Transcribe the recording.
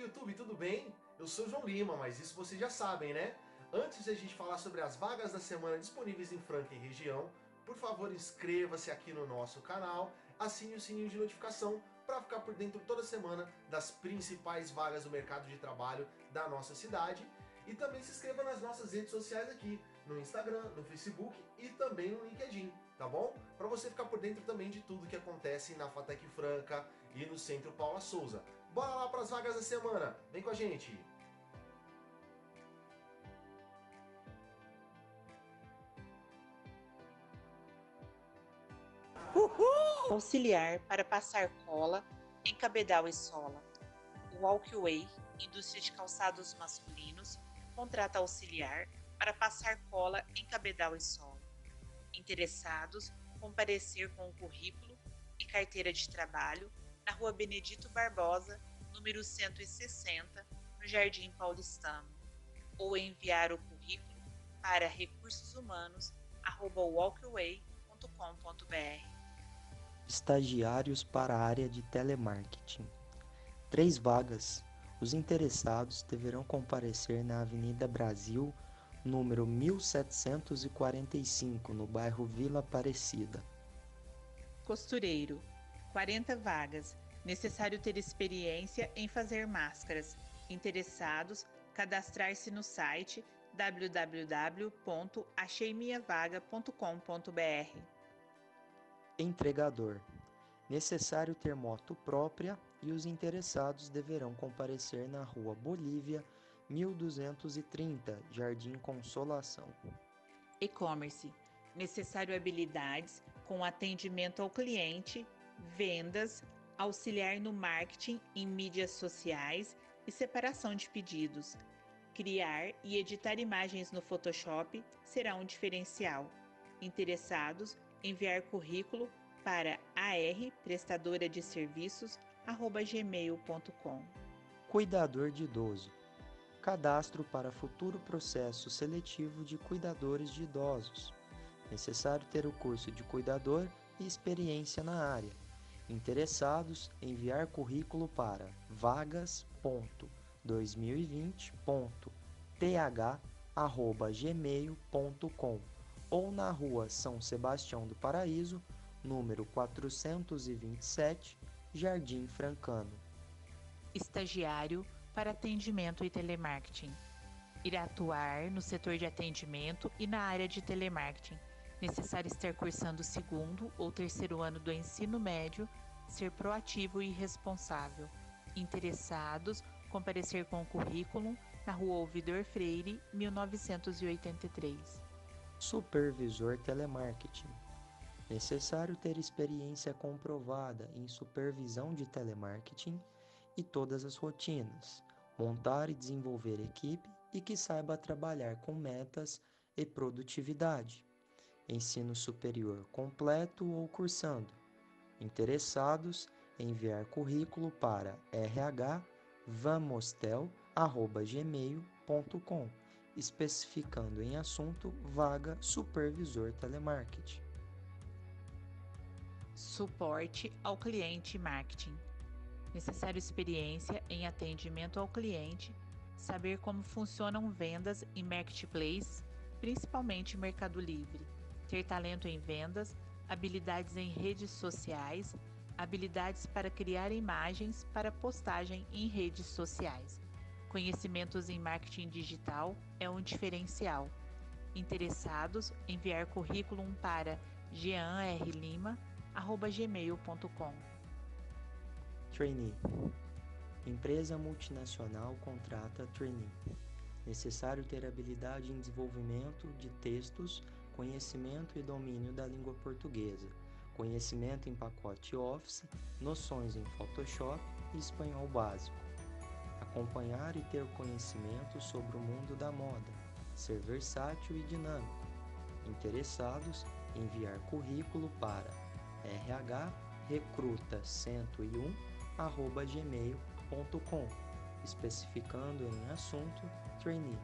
YouTube, tudo bem? Eu sou João Lima, mas isso vocês já sabem, né? Antes de a gente falar sobre as vagas da semana disponíveis em Franca e região, por favor inscreva-se aqui no nosso canal, assine o sininho de notificação para ficar por dentro toda semana das principais vagas do mercado de trabalho da nossa cidade e também se inscreva nas nossas redes sociais aqui, no Instagram, no Facebook e também no LinkedIn, tá bom? Para você ficar por dentro também de tudo que acontece na Fatec Franca e no Centro Paula Souza. Bora lá para as vagas da semana, vem com a gente! Uhul! Auxiliar para passar cola em cabedal e sola. Walkway, indústria de calçados masculinos, contrata auxiliar para passar cola em cabedal e sola. Interessados, comparecer com o currículo e carteira de trabalho na Rua Benedito Barbosa, número 160, no Jardim Paulistano, ou enviar o currículo para recursoshumanos@walkway.com.br. Estagiários para a área de telemarketing. Três vagas. Os interessados deverão comparecer na Avenida Brasil, número 1745, no bairro Vila Aparecida. Costureiro, 40 vagas. Necessário ter experiência em fazer máscaras. Interessados, cadastrar-se no site www.acheiminhavaga.com.br. Entregador. Necessário ter moto própria e os interessados deverão comparecer na Rua Bolívia, 1230, Jardim Consolação. E-commerce. Necessário habilidades com atendimento ao cliente, vendas, auxiliar no marketing em mídias sociais e separação de pedidos. Criar e editar imagens no Photoshop será um diferencial. Interessados, enviar currículo para ar prestadora de serviços gmail.com. Cuidador de idoso. Cadastro para futuro processo seletivo de cuidadores de idosos. Necessário ter o curso de cuidador e experiência na área. Interessados, enviar currículo para vagas.2020.th@gmail.com ou na Rua São Sebastião do Paraíso, número 427, Jardim Francano. Estagiário para atendimento e telemarketing. Irá atuar no setor de atendimento e na área de telemarketing. Necessário estar cursando o segundo ou terceiro ano do ensino médio, ser proativo e responsável. Interessados, comparecer com o currículo na Rua Ouvidor Freire, 1983. Supervisor Telemarketing necessário ter experiência comprovada em supervisão de telemarketing e todas as rotinas, montar e desenvolver equipe e que saiba trabalhar com metas e produtividade. Ensino superior completo ou cursando. Interessados, enviar currículo para rhvamostel@gmail.com, especificando em assunto vaga supervisor telemarketing. Suporte ao cliente marketing. Necessário experiência em atendimento ao cliente, saber como funcionam vendas em marketplace, principalmente Mercado Livre, ter talento em vendas, habilidades em redes sociais, habilidades para criar imagens para postagem em redes sociais. Conhecimentos em marketing digital é um diferencial. Interessados, enviar currículo para jeanrlima.com gmail.com. Trainee. Empresa multinacional contrata trainee. Necessário ter habilidade em desenvolvimento de textos, conhecimento e domínio da língua portuguesa, conhecimento em pacote Office, noções em Photoshop e espanhol básico. Acompanhar e ter conhecimento sobre o mundo da moda, ser versátil e dinâmico. Interessados, enviar currículo para rhrecruta101@gmail.com, especificando em assunto trainee.